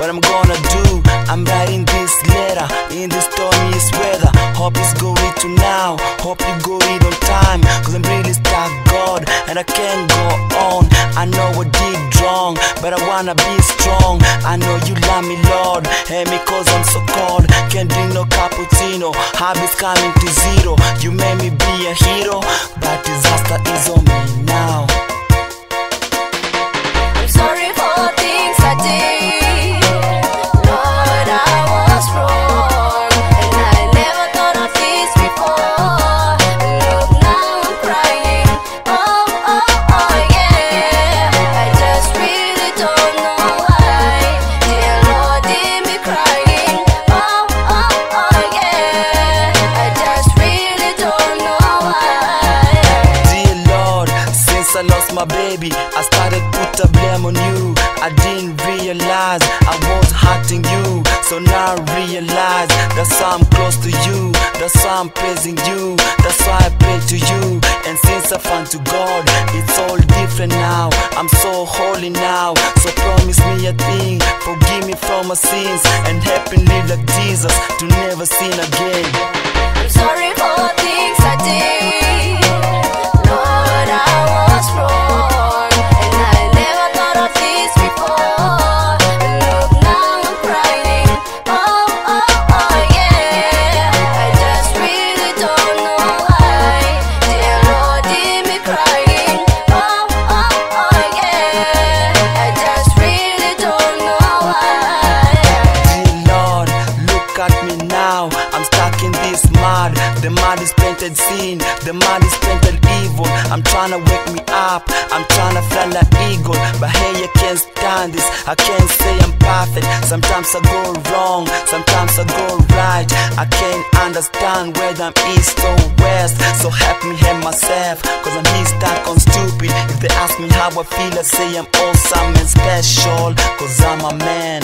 what I'm gonna do. I'm writing this letter in this stormiest weather. Hope it's going to now. Hope you go it on time. Cause I'm really stuck, God, and I can't go on. I know I did wrong, but I wanna be strong. I know you love me, Lord. Hey, me cause I'm so cold. Can't drink no cappuccino. Habits coming to zero. You made me be a hero, since I lost my baby, I started put a blame on you. I didn't realize I was hurting you. So now I realize that's why I'm close to you. That's why I'm praising you. That's why I pray to you. And since I found to God, it's all different now. I'm so holy now. So promise me a thing. Forgive me from my sins and help me live like Jesus to never sin again. Now. I'm stuck in this mud. The mud is painted sin, the mud is painted evil. I'm trying to wake me up, I'm trying to fly like eagle. But hey, I can't stand this. I can't say I'm perfect. Sometimes I go wrong, sometimes I go right. I can't understand whether I'm east or west. So help me help myself, cause I'm here stuck on stupid. If they ask me how I feel, I say I'm awesome and special, cause I'm a man.